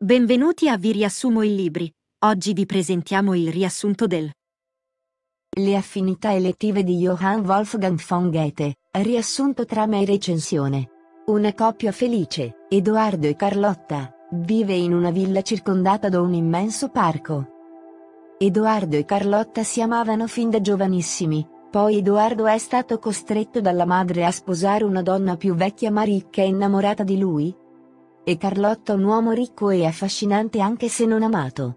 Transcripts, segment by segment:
Benvenuti a Vi riassumo i libri. Oggi vi presentiamo il riassunto del Le affinità elettive di Johann Wolfgang von Goethe, riassunto trama e recensione. Una coppia felice, Edoardo e Carlotta, vive in una villa circondata da un immenso parco. Edoardo e Carlotta si amavano fin da giovanissimi, poi Edoardo è stato costretto dalla madre a sposare una donna più vecchia ma ricca e innamorata di lui, e Carlotta un uomo ricco e affascinante anche se non amato.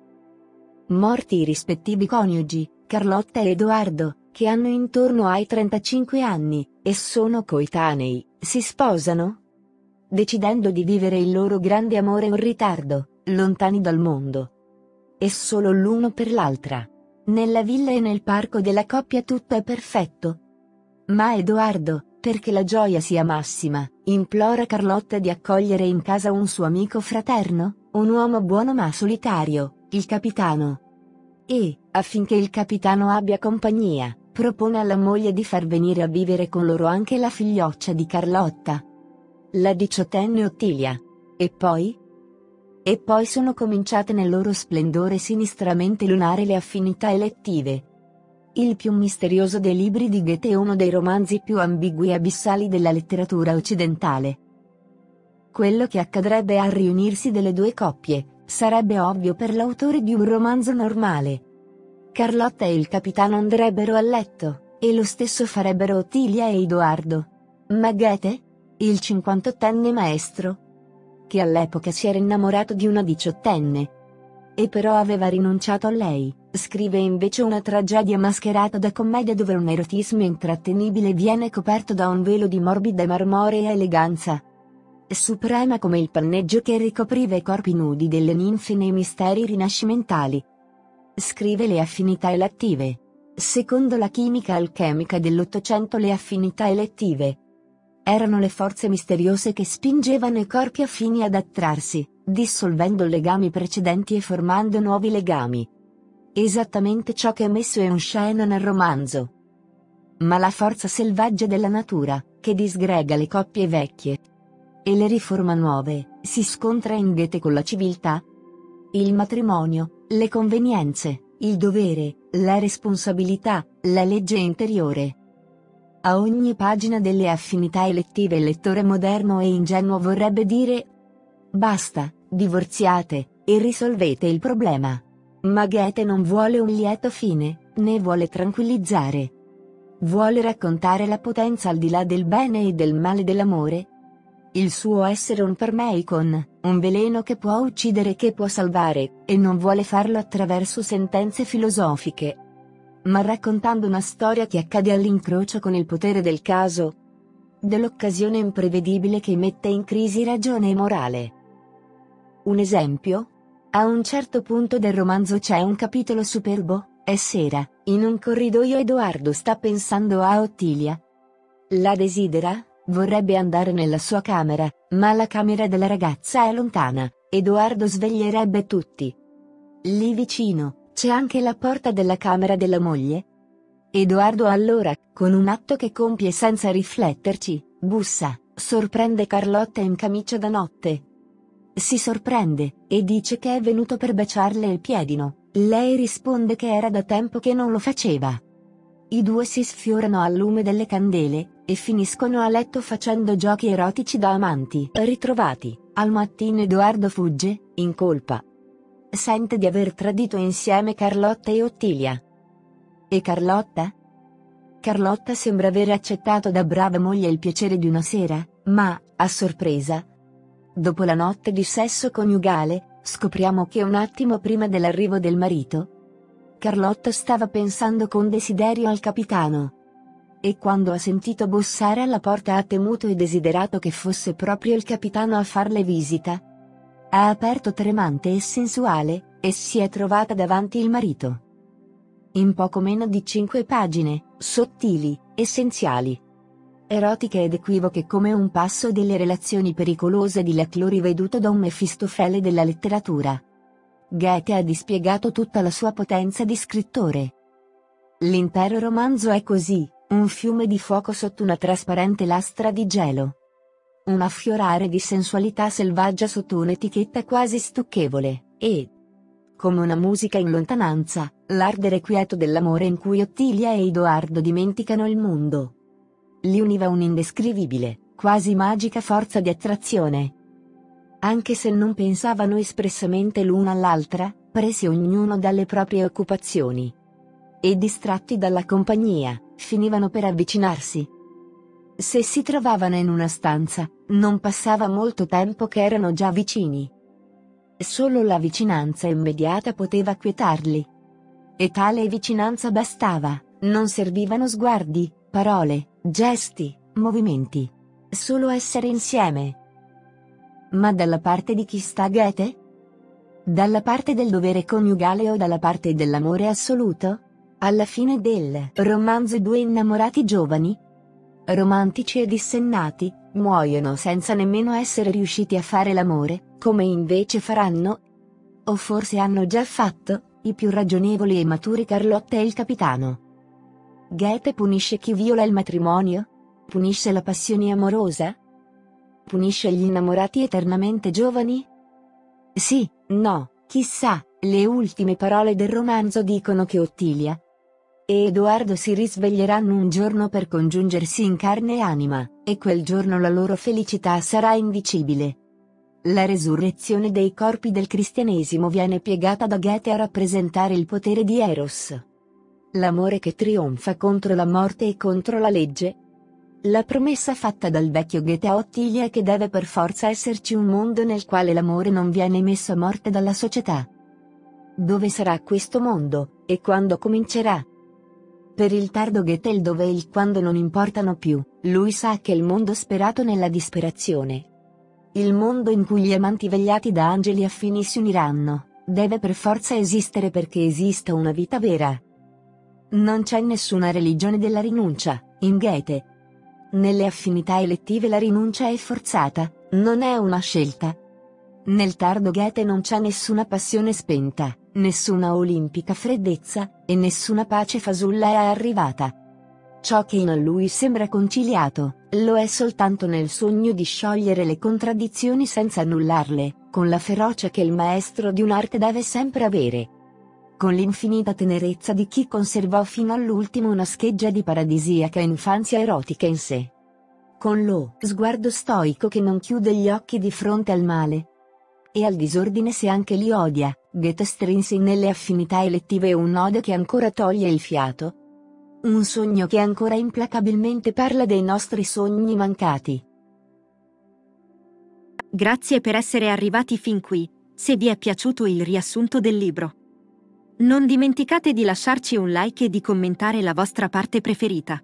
Morti i rispettivi coniugi, Carlotta e Edoardo, che hanno intorno ai 35 anni, e sono coetanei, si sposano? Decidendo di vivere il loro grande amore in ritardo, lontani dal mondo. E solo l'uno per l'altra. Nella villa e nel parco della coppia tutto è perfetto. Ma Edoardo, perché la gioia sia massima, implora Carlotta di accogliere in casa un suo amico fraterno, un uomo buono ma solitario, il capitano. E, affinché il capitano abbia compagnia, propone alla moglie di far venire a vivere con loro anche la figlioccia di Carlotta. La diciottenne Ottilia. E poi? E poi sono cominciate nel loro splendore sinistramente lunare le affinità elettive, il più misterioso dei libri di Goethe è uno dei romanzi più ambigui e abissali della letteratura occidentale. Quello che accadrebbe al riunirsi delle due coppie, sarebbe ovvio per l'autore di un romanzo normale. Carlotta e il capitano andrebbero a letto, e lo stesso farebbero Ottilia e Edoardo. Ma Goethe? Il cinquantottenne maestro? Che all'epoca si era innamorato di una diciottenne. E però aveva rinunciato a lei Scrive invece una tragedia mascherata da commedia dove un erotismo intrattenibile viene coperto da un velo di morbida e marmorea eleganza. Suprema come il panneggio che ricopriva i corpi nudi delle ninfe nei misteri rinascimentali. Scrive le affinità elettive. Secondo la chimica alchemica dell'Ottocento le affinità elettive erano le forze misteriose che spingevano i corpi affini ad attrarsi, dissolvendo legami precedenti e formando nuovi legami. Esattamente ciò che è messo in scena nel romanzo. Ma la forza selvaggia della natura, che disgrega le coppie vecchie e le riforma nuove, si scontra in Goethe con la civiltà, il matrimonio, le convenienze, il dovere, la responsabilità, la legge interiore. A ogni pagina delle affinità elettive il lettore moderno e ingenuo vorrebbe dire Basta, divorziate, e risolvete il problema. Ma Goethe non vuole un lieto fine, né vuole tranquillizzare. Vuole raccontare la potenza al di là del bene e del male dell'amore. Il suo essere un permeicon, un veleno che può uccidere e che può salvare, e non vuole farlo attraverso sentenze filosofiche. Ma raccontando una storia che accade all'incrocio con il potere del caso, dell'occasione imprevedibile che mette in crisi ragione e morale. Un esempio? A un certo punto del romanzo c'è un capitolo superbo, è sera, in un corridoio Edoardo sta pensando a Ottilia. La desidera, vorrebbe andare nella sua camera, ma la camera della ragazza è lontana, Edoardo sveglierebbe tutti. Lì vicino, c'è anche la porta della camera della moglie. Edoardo allora, con un atto che compie senza rifletterci, bussa, sorprende Carlotta in camicia da notte, si sorprende, e dice che è venuto per baciarle il piedino. Lei risponde che era da tempo che non lo faceva. I due si sfiorano al lume delle candele, e finiscono a letto facendo giochi erotici da amanti ritrovati. Al mattino Edoardo fugge, in colpa. Sente di aver tradito insieme Carlotta e Ottilia. E Carlotta? Carlotta sembra aver accettato da brava moglie il piacere di una sera, ma, a sorpresa, Dopo la notte di sesso coniugale, scopriamo che un attimo prima dell'arrivo del marito, Carlotta stava pensando con desiderio al capitano. E quando ha sentito bussare alla porta ha temuto e desiderato che fosse proprio il capitano a farle visita. Ha aperto tremante e sensuale, e si è trovata davanti il marito. In poco meno di cinque pagine, sottili, essenziali erotiche ed equivoche come un passo delle relazioni pericolose di Leclo riveduto da un Mefistofele della letteratura. Goethe ha dispiegato tutta la sua potenza di scrittore. L'intero romanzo è così, un fiume di fuoco sotto una trasparente lastra di gelo. un affiorare di sensualità selvaggia sotto un'etichetta quasi stucchevole, e, come una musica in lontananza, l'ardere quieto dell'amore in cui Ottilia e Edoardo dimenticano il mondo. Li univa un'indescrivibile, quasi magica forza di attrazione. Anche se non pensavano espressamente l'una all'altra, presi ognuno dalle proprie occupazioni. E distratti dalla compagnia, finivano per avvicinarsi. Se si trovavano in una stanza, non passava molto tempo che erano già vicini. Solo la vicinanza immediata poteva quietarli. E tale vicinanza bastava, non servivano sguardi, parole, gesti, movimenti. Solo essere insieme. Ma dalla parte di chi sta Goethe? Dalla parte del dovere coniugale o dalla parte dell'amore assoluto? Alla fine del romanzo due innamorati giovani, romantici e dissennati, muoiono senza nemmeno essere riusciti a fare l'amore, come invece faranno? O forse hanno già fatto, i più ragionevoli e maturi Carlotta e il capitano. Goethe punisce chi viola il matrimonio? Punisce la passione amorosa? Punisce gli innamorati eternamente giovani? Sì, no, chissà, le ultime parole del romanzo dicono che Ottilia, e Edoardo si risveglieranno un giorno per congiungersi in carne e anima, e quel giorno la loro felicità sarà indicibile. La resurrezione dei corpi del cristianesimo viene piegata da Goethe a rappresentare il potere di Eros. L'amore che trionfa contro la morte e contro la legge. La promessa fatta dal vecchio Goethe a Ottilia è che deve per forza esserci un mondo nel quale l'amore non viene messo a morte dalla società. Dove sarà questo mondo, e quando comincerà? Per il tardo Goethe il dove e il quando non importano più, lui sa che il mondo sperato nella disperazione. Il mondo in cui gli amanti vegliati da angeli affini si uniranno, deve per forza esistere perché esista una vita vera. Non c'è nessuna religione della rinuncia, in Goethe. Nelle affinità elettive la rinuncia è forzata, non è una scelta. Nel tardo Goethe non c'è nessuna passione spenta, nessuna olimpica freddezza, e nessuna pace fasulla è arrivata. Ciò che in lui sembra conciliato, lo è soltanto nel sogno di sciogliere le contraddizioni senza annullarle, con la ferocia che il maestro di un'arte deve sempre avere. Con l'infinita tenerezza di chi conservò fino all'ultimo una scheggia di paradisiaca infanzia erotica in sé. Con lo sguardo stoico che non chiude gli occhi di fronte al male, e al disordine se anche li odia, Goethe strinse nelle affinità elettive un odio che ancora toglie il fiato. Un sogno che ancora implacabilmente parla dei nostri sogni mancati. Grazie per essere arrivati fin qui, se vi è piaciuto il riassunto del libro. Non dimenticate di lasciarci un like e di commentare la vostra parte preferita.